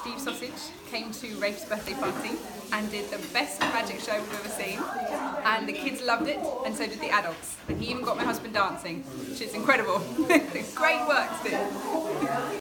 Steve Sausage came to Rafe's birthday party and did the best magic show we've ever seen. And the kids loved it, and so did the adults. And he even got my husband dancing, which is incredible. Great work, Steve.